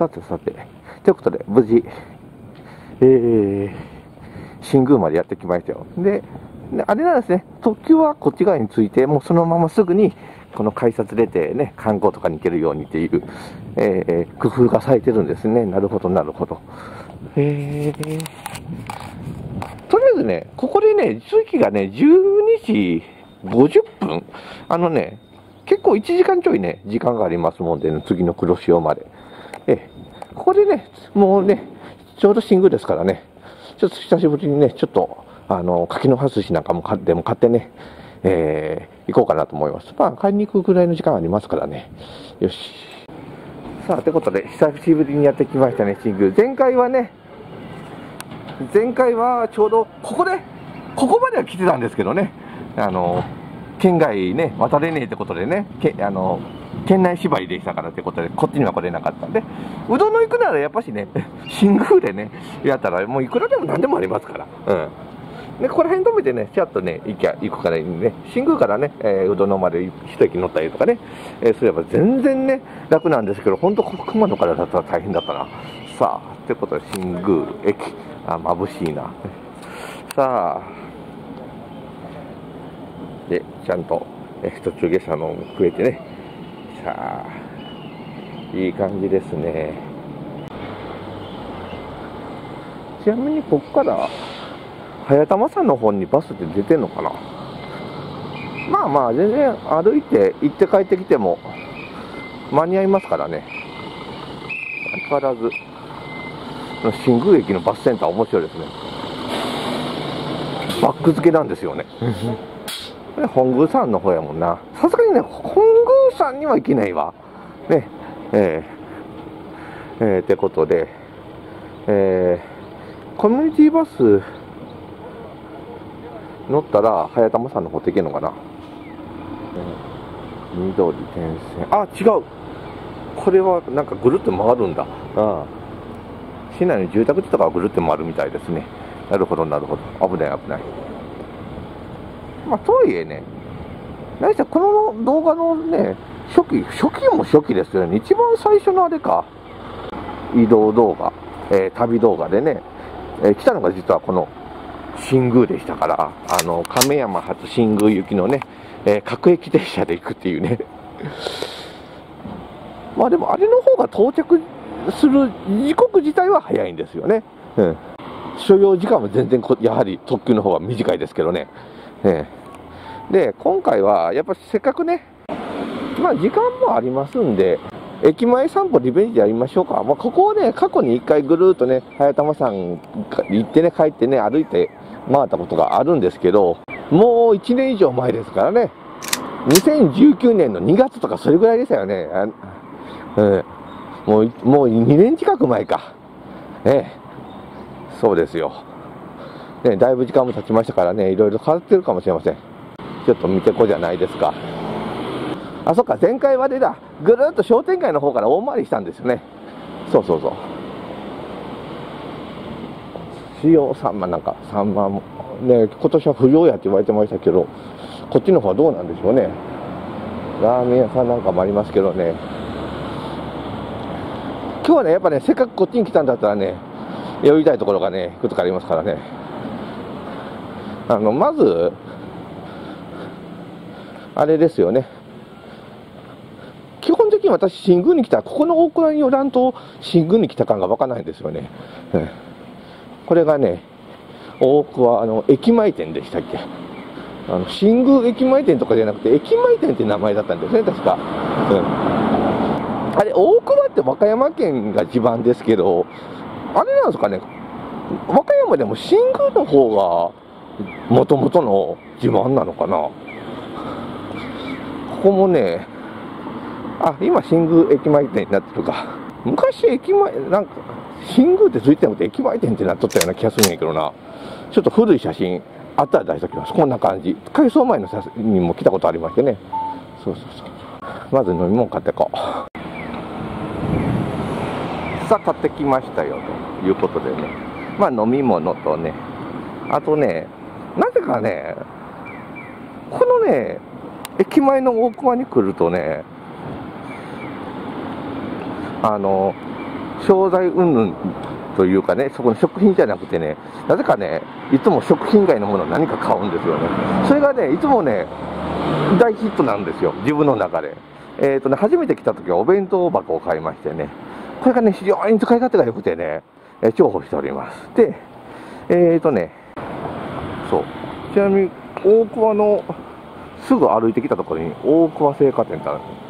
さてさて。ということで、無事、えー、新宮までやってきましたよ。で、あれなんですね、特急はこっち側について、もうそのまますぐに、この改札出てね、観光とかに行けるようにっていう、えー、工夫がされてるんですね。なるほど、なるほど。えー、とりあえずね、ここでね、通期がね、12時50分あのね、結構1時間ちょいね、時間がありますもんで、ね、次の黒潮まで。えここでね、もうね、ちょうど新宮ですからね、ちょっと久しぶりにね、ちょっと、あの、柿の葉寿司なんかも買っても買ってね、えー、行こうかなと思います。まあ、買いに行くぐらいの時間ありますからね。よし。さあ、ということで、久しぶりにやってきましたね、新宮。前回はね、前回はちょうど、ここで、ここまでは来てたんですけどね、あの、県外ね、渡れねえってことでね、けあの、県内縛りでしたからってことで、こっちには来れなかったんで、うどんの行くならやっぱしね、新宮でね、やったらもういくらでも何でもありますから。うん。で、ここら辺止めてね、ちゃっとね、行きゃ、行くからいいね、新宮からね、えー、うどんのまで一駅乗ったりとかね、えー、すれば全然ね、楽なんですけど、本当熊野からだったら大変だから。さあ、ってことで、新宮駅、あ、眩しいな。さあ、で、ちゃんと、え途中下車の増えてね、さあ、いい感じですね。ちなみに、ここから、早玉山の方にバスって出てんのかな？まあまあ、全然歩いて行って帰ってきても間に合いますからね。相変わらず、新宮駅のバスセンター面白いですね。バック付けなんですよね。本宮山の方やもんな。さすがにね、本宮山には行けないわ。ね、えー、えー、ってことで、えー、コミュニティバス、乗ったら早玉山の方って行けるのかな、えー、緑点線。あ違う。これはなんかぐるっと回るんだ。あ。市内の住宅地とかはぐるっと回るみたいですね。なるほどなるほど。危ない危ない。まあとはいえね何せこの動画のね初期初期も初期ですよね一番最初のあれか移動動画、えー、旅動画でね、えー、来たのが実はこの新宮でしたから、あの、亀山発新宮行きのね、えー、各駅停車で行くっていうね。まあでも、あれの方が到着する時刻自体は早いんですよね。うん。所要時間も全然やはり特急の方が短いですけどね。えー、で、今回は、やっぱせっかくね、まあ時間もありますんで、駅前散歩リベンジやりましょうか。まあ、ここをね、過去に1回ぐるーっとね、早玉さん行ってね、帰ってね、歩いて回ったことがあるんですけど、もう1年以上前ですからね、2019年の2月とかそれぐらいでしたよね。うん、もう、もう2年近く前か。ええ、そうですよ。ね、だいぶ時間も経ちましたからね、いろいろ変わってるかもしれません。ちょっと見てこじゃないですか。あ、そっか、前回はでだ。ぐるっと商店街の方から大回りしたんですよね。そうそうそう。使用3万なんか3万ね今年は不要やって言われてましたけどこっちの方はどうなんでしょうねラーメン屋さんなんかもありますけどね今日はねやっぱねせっかくこっちに来たんだったらね寄りたいところがねいくつかありますからねあのまずあれですよね。基本的に私新宮に来たらここの大倉に寄らんと新宮に来た感がわかないんですよね、うんこれがね、大久はあの駅前店でしたっけ。あの新宮駅前店とかじゃなくて駅前店って名前だったんですね確か、うん、あれ大久保って和歌山県が地盤ですけどあれなんですかね。和歌山でも新宮の方がもともとの地盤なのかな。ここもねあ今新宮駅前店になってるか。昔駅前なんか新宮ってついてなくて駅前店ってなっとったような気がするんやけどな。ちょっと古い写真あったら出しときます。こんな感じ。改装前の写真にも来たことありましてね。そうそうそう。まず飲み物買ってこう。さあ買ってきましたよということでね。まあ飲み物とね。あとねなぜかねこのね駅前の大熊に来るとねあの商材云々というかね、そこの食品じゃなくてね、なぜかね、いつも食品以外のものを何か買うんですよね。それがね、いつもね、大ヒットなんですよ、自分の中で。えっ、とね、初めて来た時はお弁当箱を買いましてね、これがね、非常に使い勝手が良くてね、え重宝しております。で、えっ、とね、そう。ちなみに、大桑のすぐ歩いてきたところに大桑製菓店ってあるんです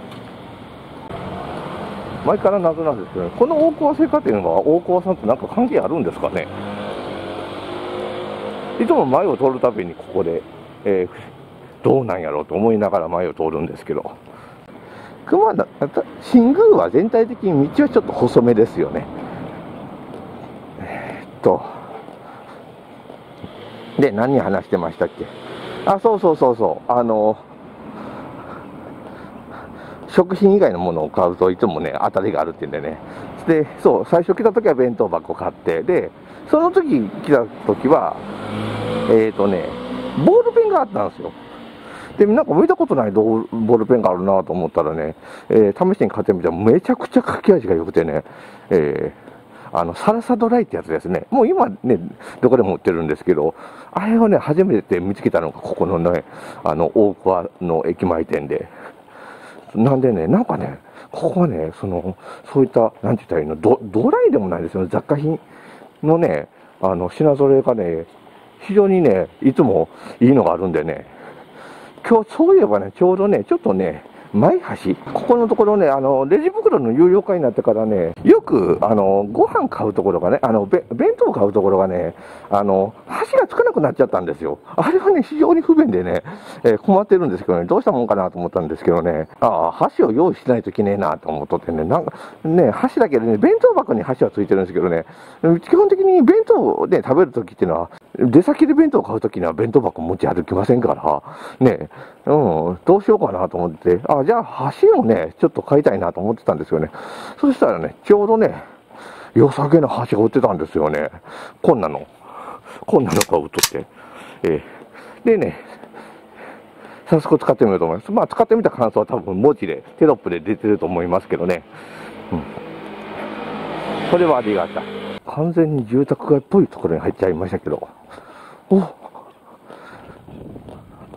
前から謎なんですけど、この大桑製菓店は大桑さんと何か関係あるんですかね。いつも前を通るたびにここで、えーどうなんやろうと思いながら前を通るんですけど。熊田新宮は全体的に道はちょっと細めですよね。えーっと。で何話してましたっけ？あそうそうそうそう。あの食品以外のものを買うといつもね当たりがあるっていうんでね。でそう最初来た時は弁当箱買ってでその時来た時はえっ、とねボールペンがあったんですよ。でなんか見たことないボールペンがあるなと思ったらね、えー試しに買ってみたらめちゃくちゃ書き味が良くてね、えーあのサラサドライってやつですね、もう今ね、どこでも売ってるんですけど、あれをね、初めて見つけたのが、ここのね、あの大桑の駅前店で、なんでね、なんかね、ここはね、そのそういった、なんて言ったらいいの、ドドライでもないですよね、雑貨品のね、あの品揃えがね、非常にね、いつもいいのがあるんでね、今日そういえばね、ちょうどね、ちょっとね、前橋、ここのところね、あの、レジ袋の有料化になってからね、よく、あの、ご飯買うところがね、あの、弁当買うところがね、あの、箸がつかなくなっちゃったんですよ。あれはね、非常に不便でね、えー困ってるんですけどね、どうしたもんかなと思ったんですけどね、ああ、箸を用意しないといけねえなと思っとってね、なんか、ね、箸だけでね、弁当箱に箸はついてるんですけどね、基本的に弁当をね、食べるときっていうのは、出先で弁当を買うときには弁当箱持ち歩きませんから、ね、うん、どうしようかなと思って、あ、じゃあ箸をね、ちょっと買いたいなと思ってたんですよね。そしたらね、ちょうどね、良さげな箸が売ってたんですよね。こんなの。こんなのが売っとって。えーでね、早速使ってみようと思います。まあ、使ってみた感想は多分文字で、テロップで出てると思いますけどね。うん。これはありがたい。完全に住宅街っぽいところに入っちゃいましたけど。お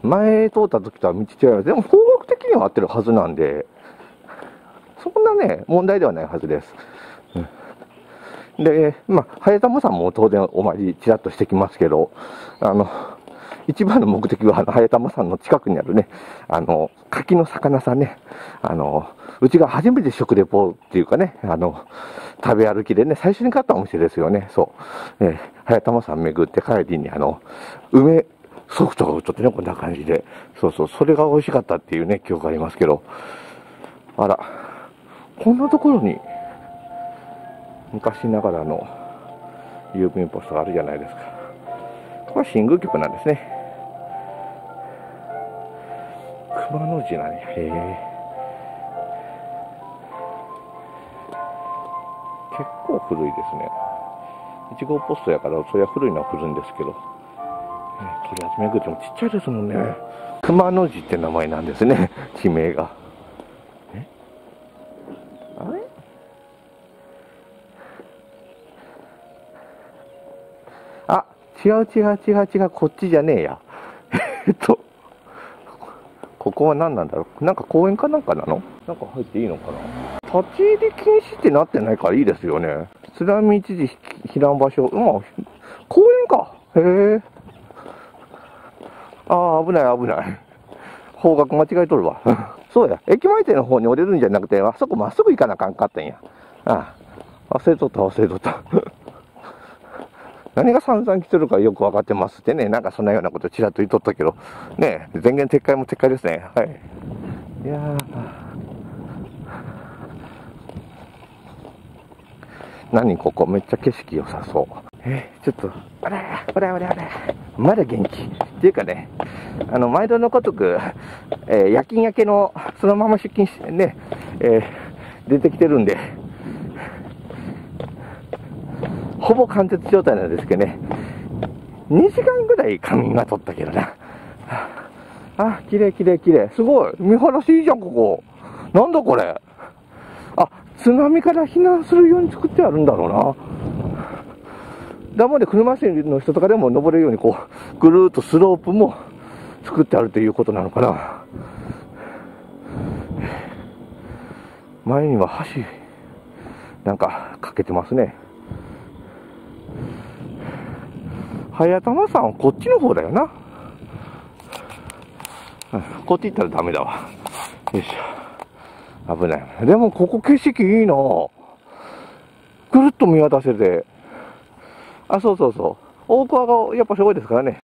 前通った時とは道違います。でも方角的には合ってるはずなんで、そんなね、問題ではないはずです。うんで、まあ、早玉さんも当然お参りちらっとしてきますけど、あの、一番の目的は、あの早玉さんの近くにあるね、あの、柿の魚さんね、あの、うちが初めて食レポっていうかね、あの、食べ歩きでね、最初に買ったお店ですよね、そう。えー早玉さん巡って帰りに、あの、梅ソフトが売っとってね、こんな感じで。そうそう、それが美味しかったっていうね、記憶ありますけど。あら、こんなところに、昔ながらの郵便ポストがあるじゃないですか。これは新宮局なんですね。熊野寺なんや。へえ。結構古いですね。1号ポストやから、それは古いのは古いんですけど。ねとりあえず巡ってもちっちゃいですもんね。熊野寺って名前なんですね、地名が。え？あれ？あ、違う違う違う違う、こっちじゃねえや。えっと、ここは何なんだろう？なんか公園かなんかなの？なんか入っていいのかな？立ち入り禁止ってなってないからいいですよね。津波一時避難場所、まあ、公園か。へえ。ああ、危ない危ない。方角間違えとるわ。そうや、駅前店の方に降りるんじゃなくて、あそこまっすぐ行かなあかんかったんや。ああ、忘れとった忘れとった。何が散々来てるかよく分かってますってね、なんかそんなようなことちらっと言っとったけど、ねえ、全言撤回も撤回ですね。はい。いやー何ここ？めっちゃ景色良さそう。えーちょっと、あら、あらあらあら、まだ元気。っていうかね、あの、毎度のごとく、えー夜勤明けの、そのまま出勤してね、えー出てきてるんで、ほぼ完徹状態なんですけどね、2時間ぐらい仮眠が取ったけどな。あ、綺麗綺麗綺麗。すごい。見晴らしいいじゃん、ここ。なんだこれ。あ、津波から避難するように作ってあるんだろうな。だもんで車椅子の人とかでも登れるようにこう、ぐるーっとスロープも作ってあるということなのかな。前には橋、なんかかけてますね。早玉さんはこっちの方だよな。こっち行ったらダメだわ。よいしょ。危ない。でもここ景色いいなぐるっと見渡せて。あ、そうそうそう。大桑がやっぱすごいですからね。